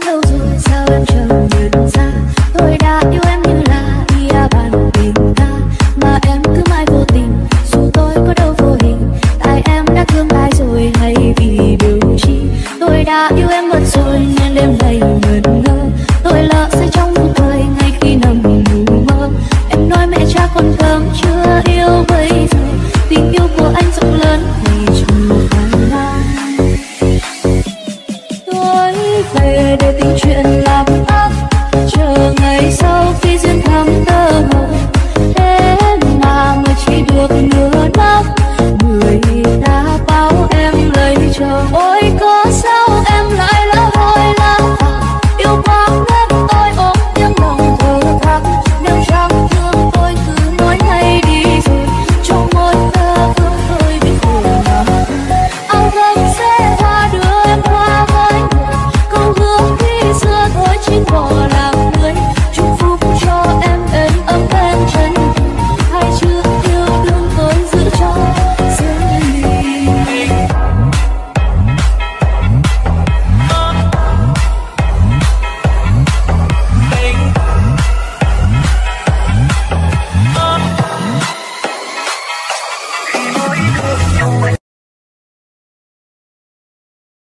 都做个小笨虫。về để tình chuyện làm ác chờ ngày sau